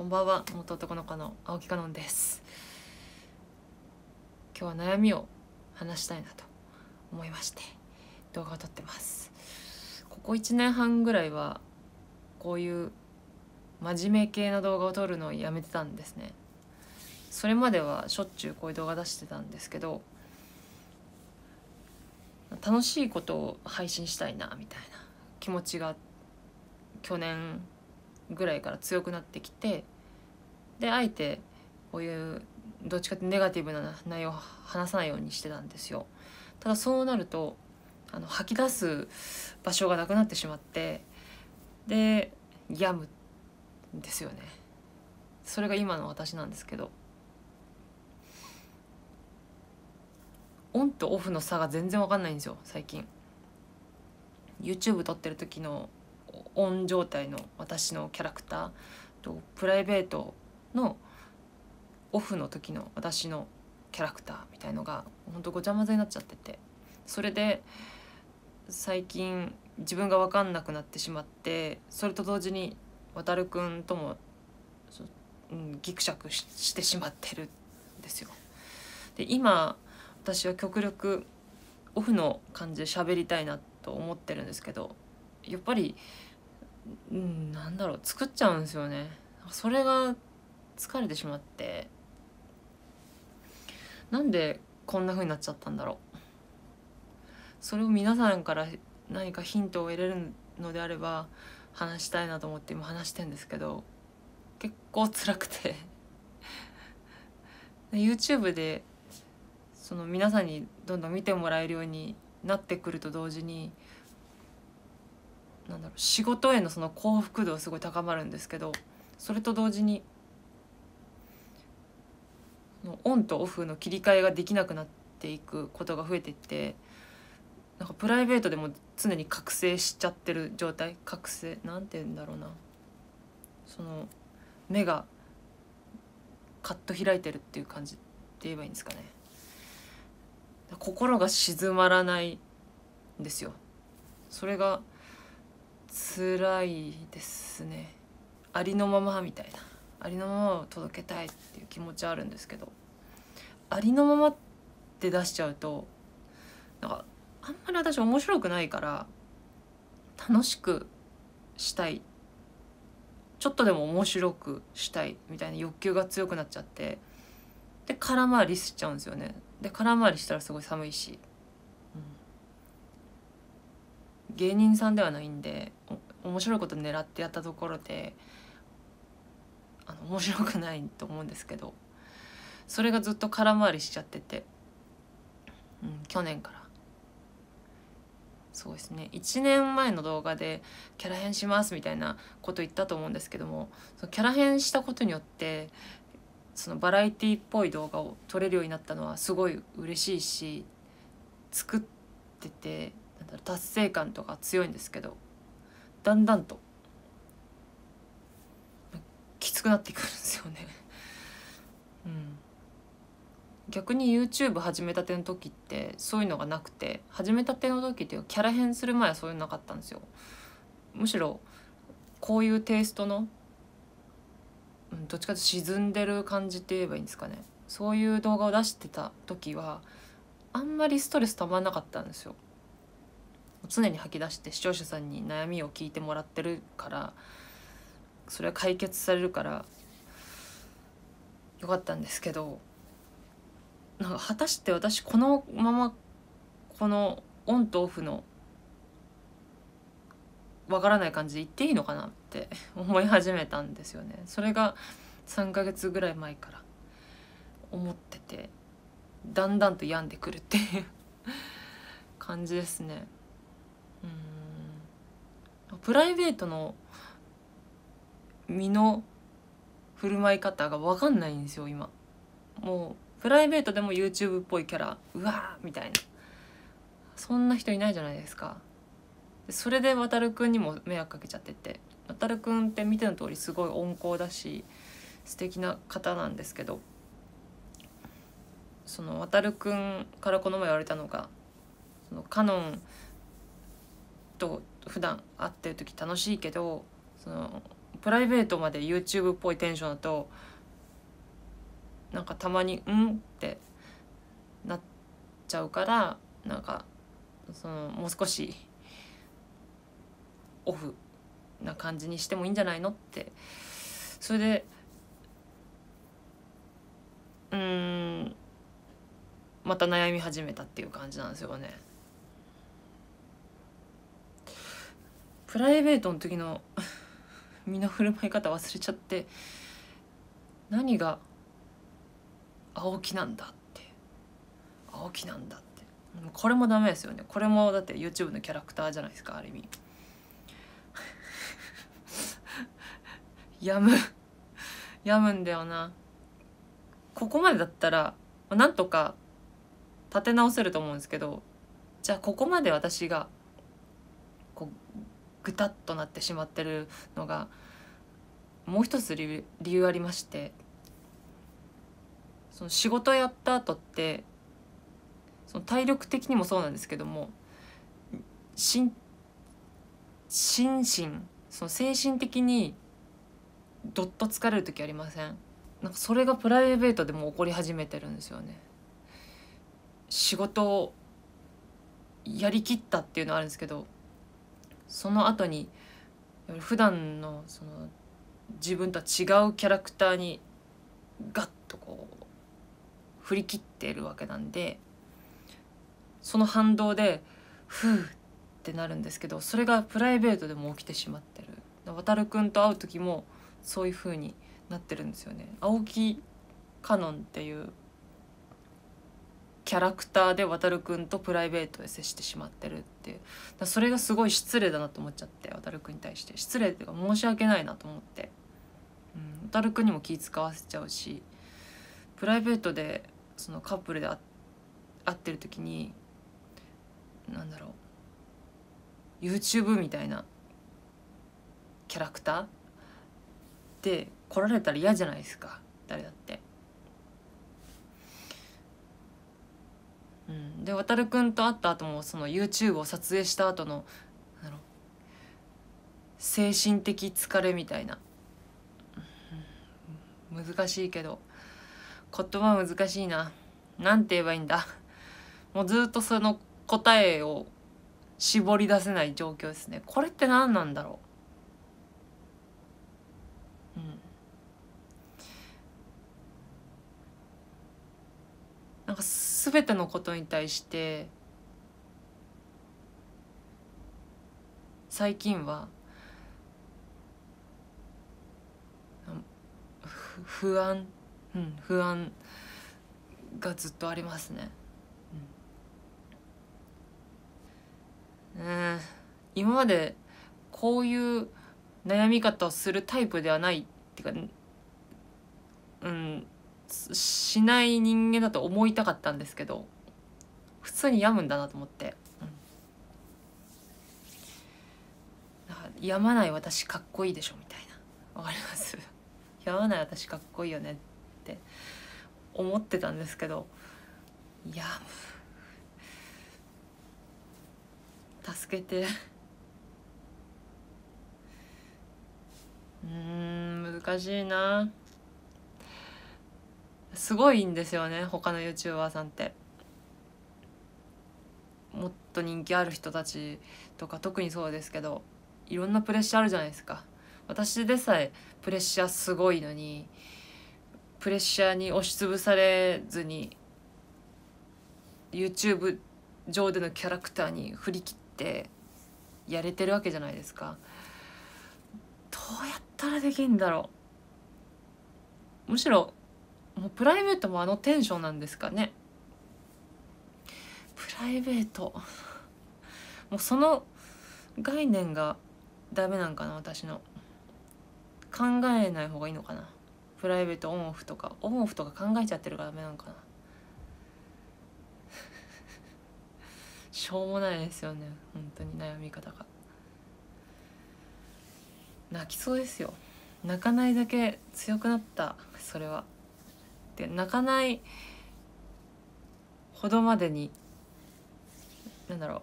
こんばんは元男の子の青木かのんです。今日は悩みを話したいなと思いまして動画を撮ってます。ここ1年半ぐらいはこういう真面目系の動画を撮るのをやめてたんですね。それまではしょっちゅうこういう動画出してたんですけど楽しいことを配信したいなみたいな気持ちが去年ぐらいから強くなってきてであえてこういうどっちかってネガティブな内容を話さないようにしてたんですよ。ただそうなるとあの吐き出す場所がなくなってしまってで病むんですよね。それが今の私なんですけどオンとオフの差が全然わかんないんですよ最近。YouTube 撮ってる時のオン状態の私のキャラクターとプライベートのオフの時の私のキャラクターみたいのがほんとごちゃ混ぜになっちゃっててそれで最近自分が分かんなくなってしまってそれと同時に渡るくんとも、うん、ギクシャクしてしまってるんですよ。で今私は極力オフの感じで喋りたいなと思ってるんですけどやっぱりうんなんだろう作っちゃうんですよね。それが疲れてしまってなんでこんな風になっちゃったんだろう。それを皆さんから何かヒントを得れるのであれば話したいなと思って今話してんですけど結構辛くて。YouTube でその皆さんにどんどん見てもらえるようになってくると同時になんだろう仕事へのその幸福度はすごい高まるんですけどそれと同時にオンとオフの切り替えができなくなっていくことが増えていってなんかプライベートでも常に覚醒しちゃってる状態。覚醒なんて言うんだろうな。その目がカッと開いてるっていう感じって言えばいいんですかね。心が静まらないんですよ。それが辛いですね。ありのままみたいな。ありのままを届けたいっていう気持ちはあるんですけどありのままって出しちゃうとなんかあんまり私面白くないから楽しくしたい。ちょっとでも面白くしたいみたいな欲求が強くなっちゃってで空回りしちゃうんですよね。で空回りしたらすごい寒いし、うん、芸人さんではないんで面白いこと狙ってやったところであの面白くないと思うんですけどそれがずっと空回りしちゃってて、うん、去年から。そうですね。1年前の動画でキャラ変しますみたいなこと言ったと思うんですけどもそのキャラ変したことによってそのバラエティっぽい動画を撮れるようになったのはすごい嬉しいし作ってて達成感とか強いんですけどだんだんときつくなっていくんですよね。うん。逆に YouTube 始めたての時ってそういうのがなくて始めたての時っていうキャラ変する前はそういうのなかったんですよ。むしろこういうテイストの、うん、どっちかというと沈んでる感じって言えばいいんですかね。そういう動画を出してた時はあんまりストレスたまんなかったんですよ。常に吐き出して視聴者さんに悩みを聞いてもらってるからそれは解決されるからよかったんですけどなんか果たして私このままこのオンとオフのわからない感じで言っていいのかなって思い始めたんですよね。それが3ヶ月ぐらい前から思っててだんだんと病んでくるっていう感じですね。うんプライベートの身の振る舞い方が分かんないんですよ今。もうプライベートでも YouTube っぽいキャラうわーみたいな。そんな人いないじゃないですか。それで渡るくんにも迷惑かけちゃってて。渡るくんって見ての通りすごい温厚だし素敵な方なんですけど。その渡るくんからこの前言われたのがそのカノンと普段会ってる時楽しいけどそのプライベートまで YouTube っぽいテンションだとなんかたまに「うん?」ってなっちゃうからなんかそのもう少しオフな感じにしてもいいんじゃないのってそれでうんまた悩み始めたっていう感じなんですよね。プライベートの時の身の振る舞い方忘れちゃって何が青木なんだって青木なんだって。これもダメですよね。これもだって YouTube のキャラクターじゃないですかある意味。やむ。やむんだよな。ここまでだったらなんとか立て直せると思うんですけどじゃあここまで私がぐたっとなってしまってるのがもう一つ理由ありましてその仕事やった後ってその体力的にもそうなんですけども心身その精神的にどっと疲れる時ありません？なんかそれがプライベートでも起こり始めてるんですよね。仕事をやりきったっていうのはあるんですけどその後に普段のその自分とは違うキャラクターにガッとこう振り切っているわけなんでその反動でふうってなるんですけどそれがプライベートでも起きてしまってる。渡くんと会う時もそういう風になってるんですよね。青木カノンっていうキャラクターで渡くんとプライベートで接してしまってるっていう。それがすごい失礼だなと思っちゃって渡くんに対して。失礼っていうか申し訳ないなと思って、うん、渡くんにも気使わせちゃうしプライベートでそのカップルで会ってる時になんだろう。YouTube みたいなキャラクターで来られたら嫌じゃないですか。誰だって。うん、で渡くんと会った後もその YouTube を撮影した後の精神的疲れみたいな、難しいけど言葉難しいな。なんて言えばいいんだ。もうずっとその答えを絞り出せない状況ですね。これって何なんだろううんなんか全てのことに対して最近は不安、うん、不安がずっとありますね。うん、今までこういう悩み方をするタイプではないっていうかうん。しない人間だと思いたかったんですけど普通に病むんだなと思って、うん、病まない私かっこいいでしょみたいな。わかります？病まない私かっこいいよねって。思ってたんですけど病む助けて。うん難しいな。すごいんですよね他の YouTuber さんって。もっと人気ある人たちとか特にそうですけどいろんなプレッシャーあるじゃないですか。私でさえプレッシャーすごいのにプレッシャーに押しつぶされずに YouTube 上でのキャラクターに振り切ってやれてるわけじゃないですか。どうやったらできんだろう。むしろもうプライベートもあのテンションなんですかね。プライベート。もうその概念がダメなんかな私の。考えない方がいいのかな。プライベートオンオフとかオンオフとか考えちゃってるからダメなんかな。しょうもないですよね本当に悩み方が。泣きそうですよ。泣かないだけ強くなったそれは。って泣かないほどまでになんだろ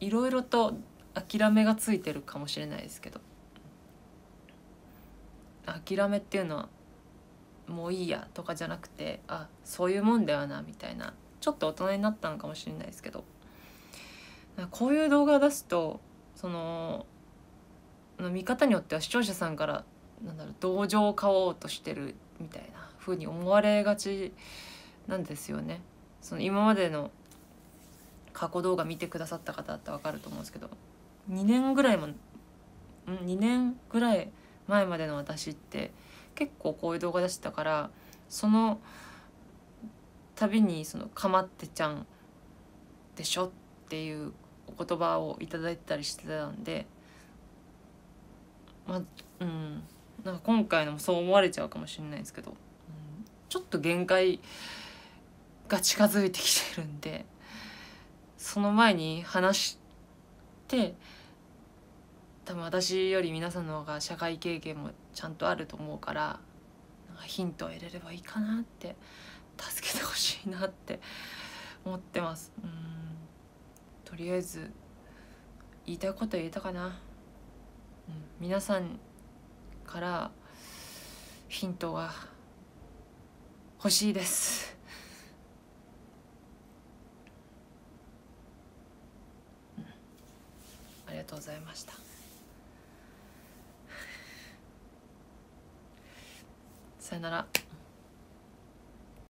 ういろいろと諦めがついてるかもしれないですけど諦めっていうのはもういいやとかじゃなくてあそういうもんだよなみたいなちょっと大人になったのかもしれないですけどこういう動画を出すとその見方によっては視聴者さんからなんだろう同情を買おうとしてるみたいな風に思われがちなんですよね。その今までの過去動画見てくださった方だって分かると思うんですけど2年ぐらいもん2年ぐらい前までの私って結構こういう動画出してたからその度にその「かまってちゃんでしょ」っていうお言葉をいただいたりしてたんでまあうんなんか今回のもそう思われちゃうかもしれないですけど、ちょっと限界が近づいてきてるんでその前に話して多分私より皆さんの方が社会経験もちゃんとあると思うからヒントを入れればいいかなって助けてほしいなって 思ってます。うん。とりあえず言いたいこと言えたかな、うん、皆さんからヒントが欲しいです。ありがとうございました。さよなら。